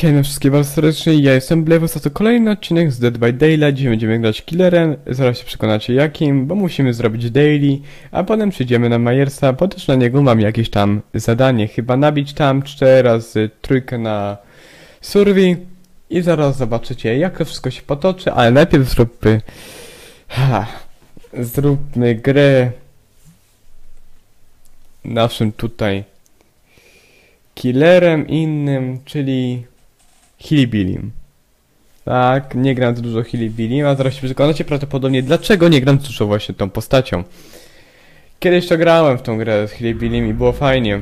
Hej, wszystkie bardzo serdecznie, ja jestem Blevus, a to kolejny odcinek z Dead by Daylight, gdzie będziemy grać killerem, zaraz się przekonacie jakim, bo musimy zrobić daily, a potem przyjdziemy na Majersa, bo też na niego mam jakieś tam zadanie, chyba nabić tam 4 razy trójkę na survey i zaraz zobaczycie jak to wszystko się potoczy, ale najpierw zróbmy, ha, zróbmy grę naszym tutaj killerem innym, czyli Hillybillim. Tak, nie gram za dużo Hillybillim, a zaraz się przekonacie prawdopodobnie dlaczego nie gram dużo właśnie tą postacią. Kiedyś to grałem w tą grę z Hillybillim i było fajnie.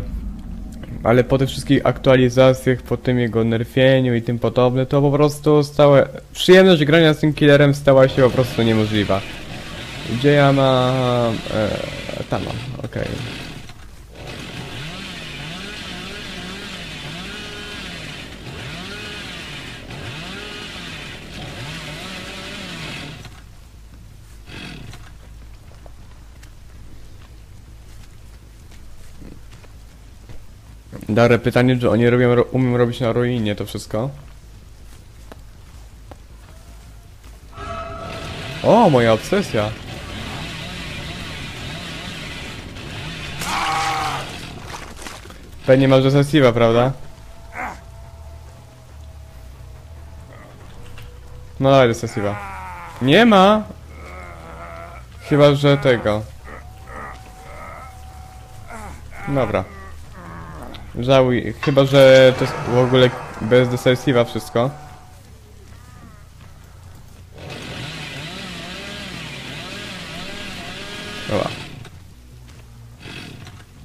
Ale po tych wszystkich aktualizacjach, po tym jego nerfieniu i tym podobne, to po prostu stałe... Przyjemność grania z tym killerem stała się po prostu niemożliwa. Gdzie ja mam... E, tam mam, okej. Dobre pytanie, czy oni robią, ro, umiem robić na ruinie to wszystko? O, moja obsesja. Pewnie masz recesiva, prawda? No dawaj recesiva. Nie ma! Chyba, że tego. Dobra. Żałuj, chyba że to jest w ogóle bez decisiva wszystko. Dobra.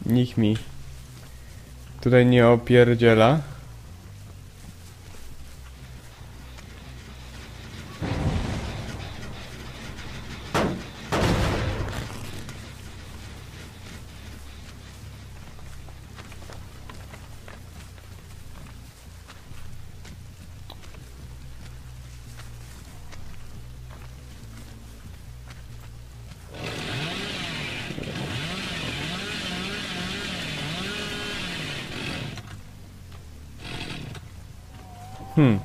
Niech mi tutaj nie opierdziela. Hmm.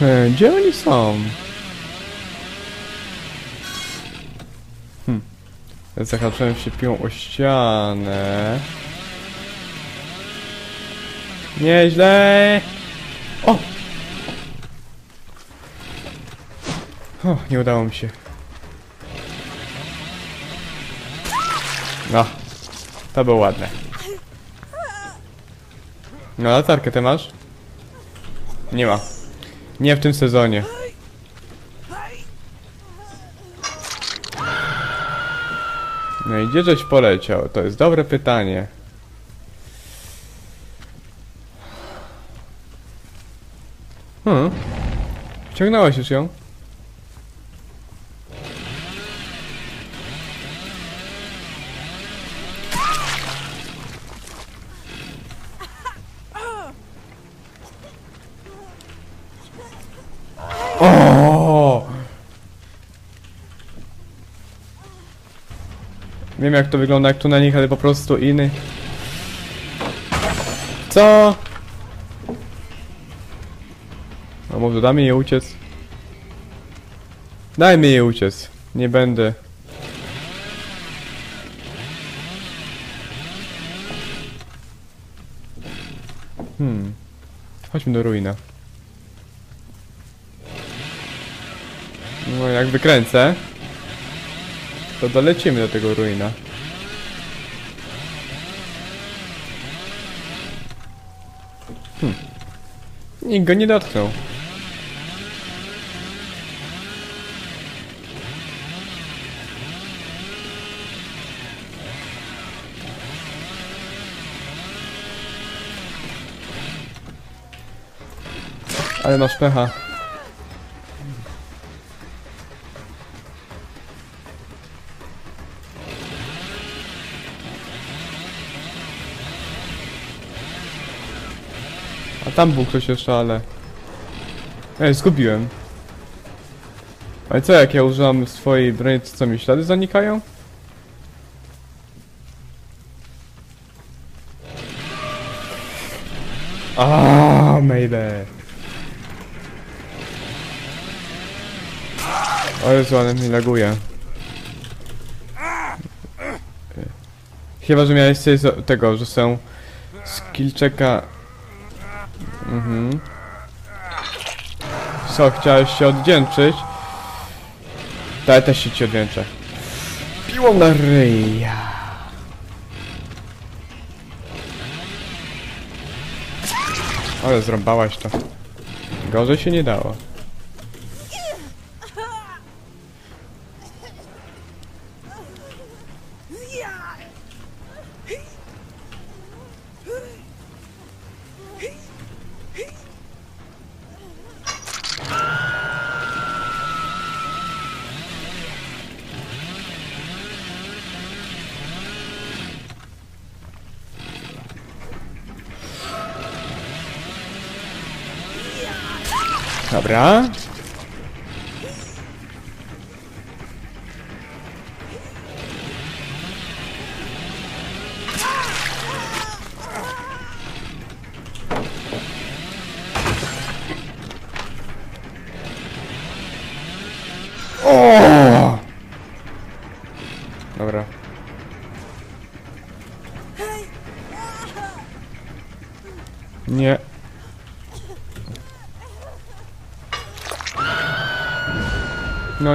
E, Gdzie oni są? Hmm. Zahaczyłem się piłą o ścianę. Nieźle! O! O, nie udało mi się. No. To było ładne. No, latarkę ty masz? Nie ma. Nie w tym sezonie. No i gdzie żeś poleciał? To jest dobre pytanie. Hmm. Wciągnąłeś już ją? O! Wiem jak to wygląda jak tu na nich, ale po prostu inny. Co? Może damy je uciec? Dajmy je uciec. Nie będę. Hmm. Chodźmy do ruina. No jak wykręcę, to dolecimy do tego ruina. Hmm. Nikt go nie dotknął. Ale masz pecha. A tam był ktoś jeszcze, ale... Ej, zgubiłem. Ale co, jak ja używam swojej broni, to co mi ślady zanikają? Aaaa, maybe. O Jezu, ale mi laguje. Chyba, że miałeś coś tego, że są skill checka... Mhm. Co, chciałeś się oddzięczyć? To ja też się ci odwdzięczę. Piłą na ryj. Ale zrąbałaś to. Gorzej się nie dało. Dobra.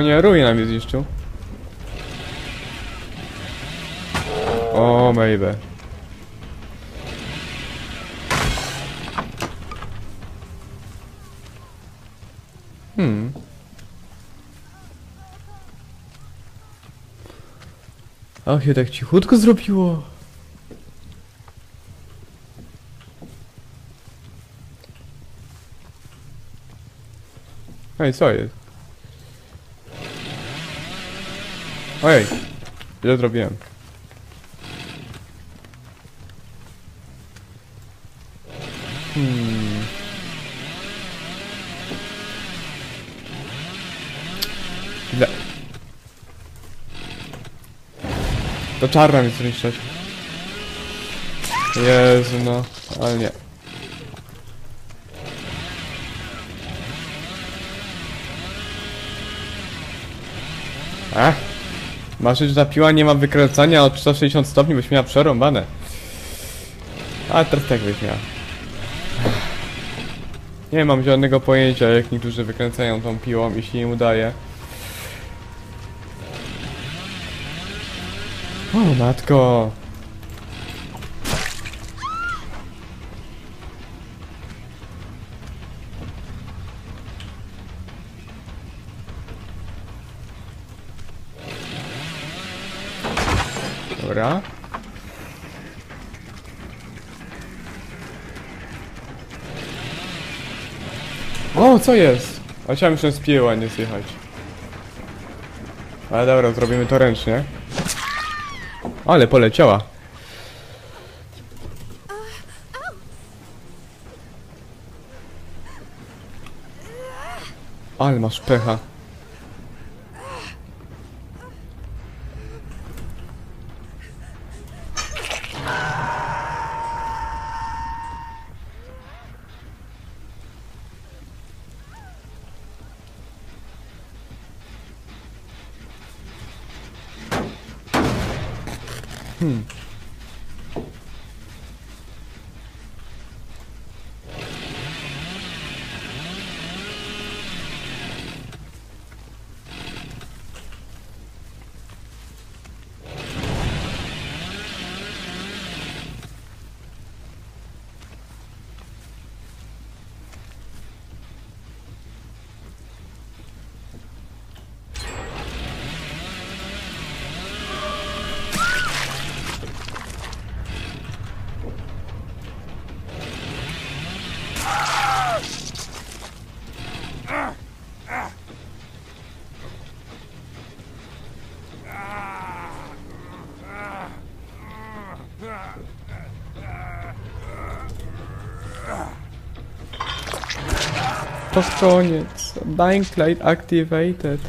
Nie, ruina mnie zniszczył. O, maybe. Hmm. Ach, się tak cichutko zrobiło. Ej, co jest? Ojej, ile zrobiłem? Hmm. Ile? To czarna mi zniszczyć. Jezu, no, ale nie. Maszyczna piła nie ma wykręcania o 360 stopni, byś miała przerąbane. A teraz tak byś miała. Nie mam żadnego pojęcia, jak niektórzy wykręcają tą piłą, jeśli im udaje. O matko. O, co jest? A chciałem z piła nie zjechać. Ale dobra, zrobimy to ręcznie. Ale poleciała. Ale masz pecha. To koniec. Dying Light activated.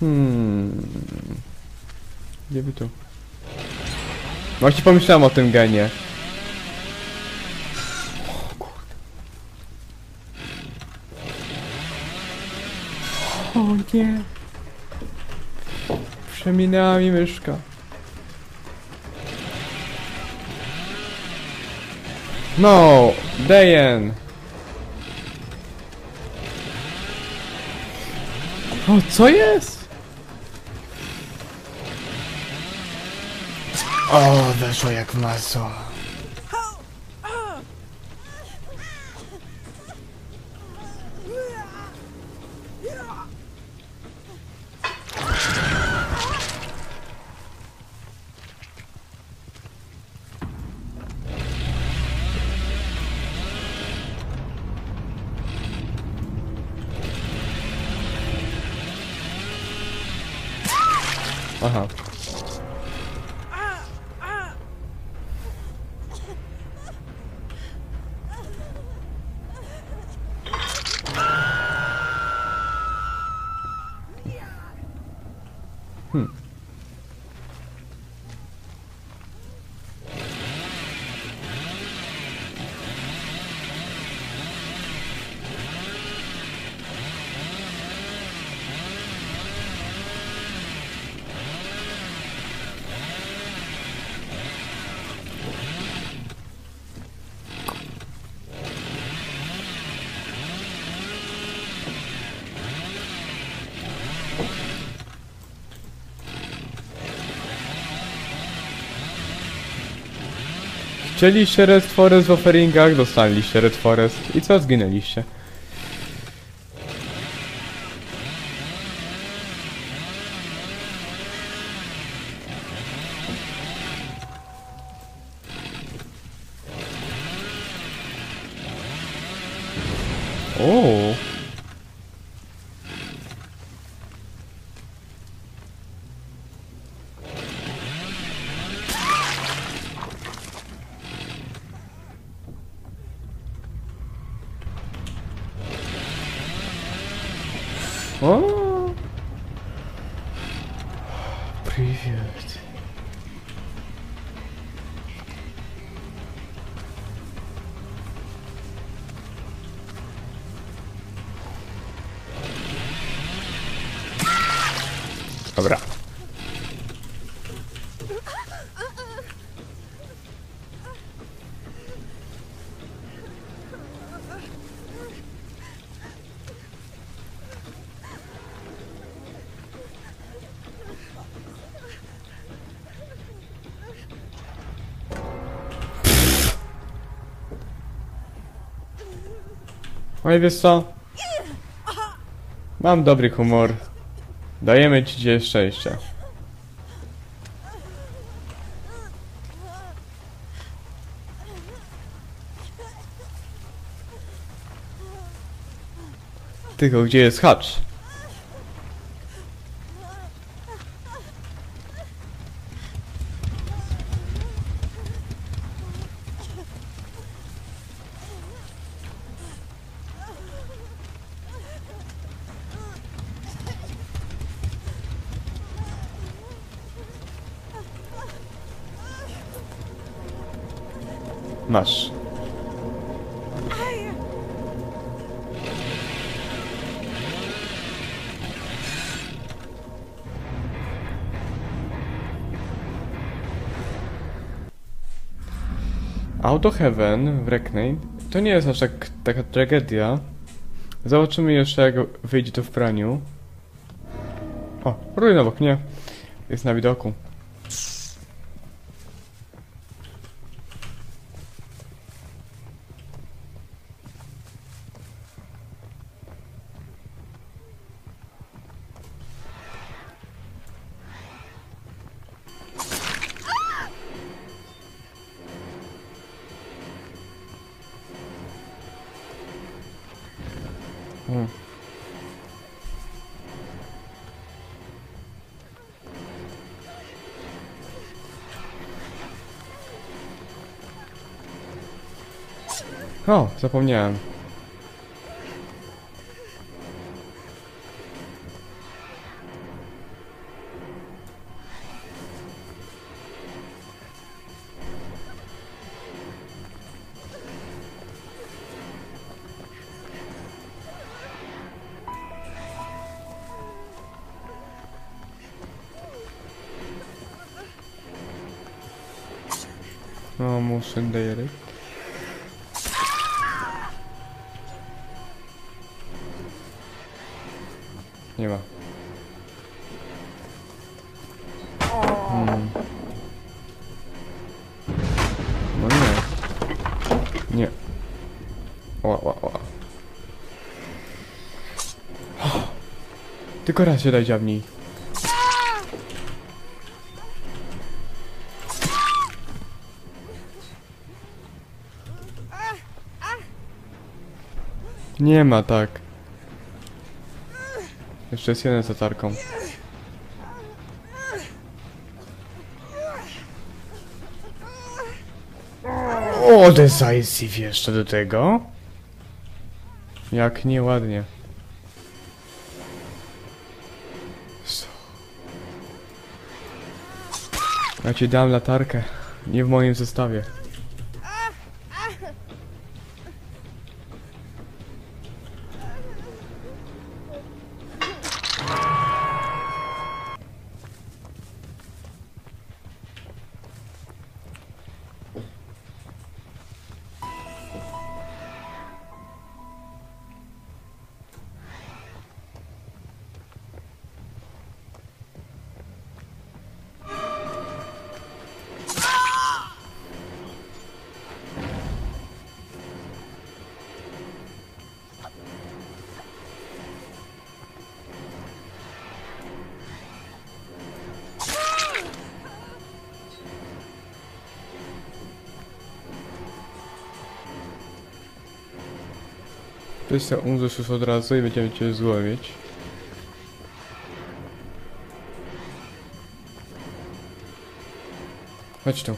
Hmm. Gdzie by tu? Właśnie pomyślałem o tym genie. O nie. Przeminęła mi myszka. No, Dayen. O, co jest? O, weszło jak masło. Aha. Chcieliście Red Forest w offeringach, dostaliście Red Forest. I co, zginęliście? O. O. Oj, wiesz co? Mam dobry humor. Dajemy ci dzisiaj szczęście. Tylko gdzie jest hacz? Masz. Auto Heaven w to nie jest aż tak taka tragedia. Zobaczymy jeszcze jak wyjdzie to w praniu. O, ruina w oknie. Jest na widoku. O, zapomniałem. O, muszę dajerek. Nie ma. Hmm. No nie. Nie. Ła, ła, ła. Tylko raz się daj. Nie ma tak. Jeszcze jest jeden z latarką. O, decisive jeszcze do tego. Jak nieładnie. Ja ci dam latarkę. Nie w moim zestawie. Weź se umrzesz już od razu i będziemy cię złowić. Chodź tu.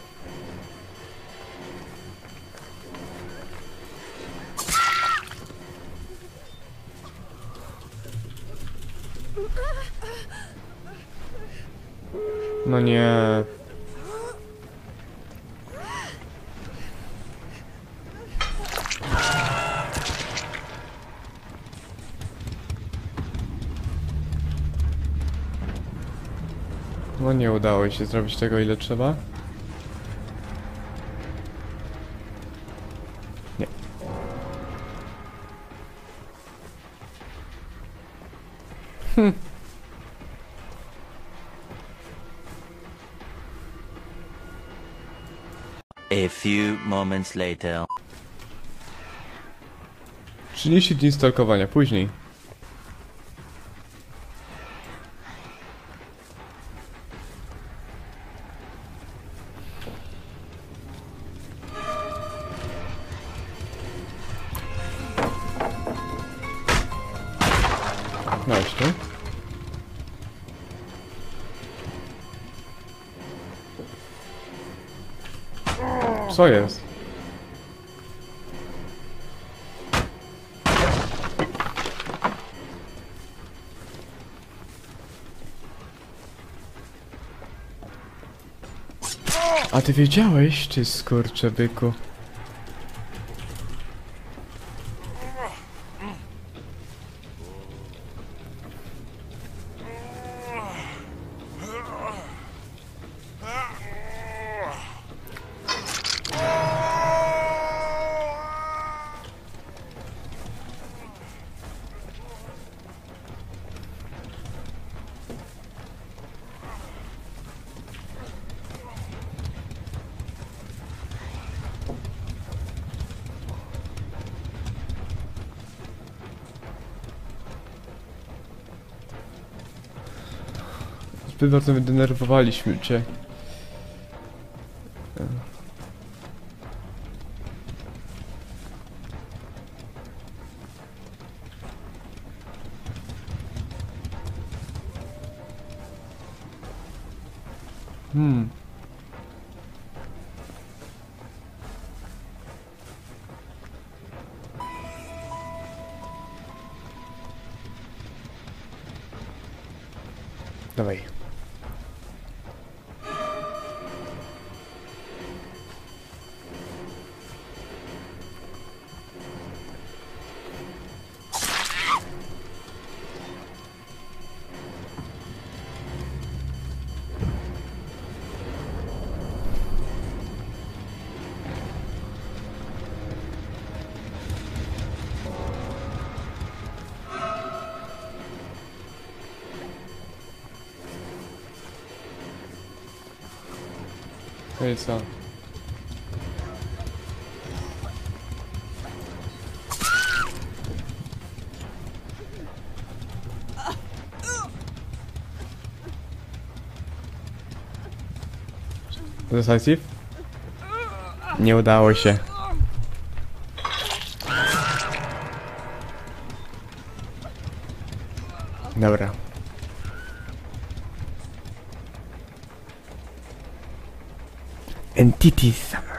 No nie. Nie udało się zrobić tego ile trzeba. Nie. A few moments later. 30 dni stalkowania, później. Co jest? A ty wiedziałeś, ty skurcze byku? Zbyt bardzo wydenerwowaliśmy cię. No i co? Decisive? Nie udało się. Dobra. Entity Summer.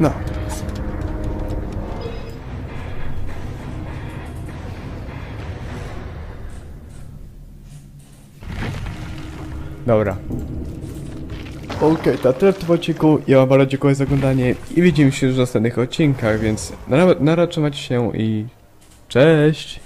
No. Dobra. Okej, to tyle w tym odcinku. Ja wam bardzo dziękuję za oglądanie i widzimy się już w następnych odcinkach, więc na, na razie trzymajcie się i cześć!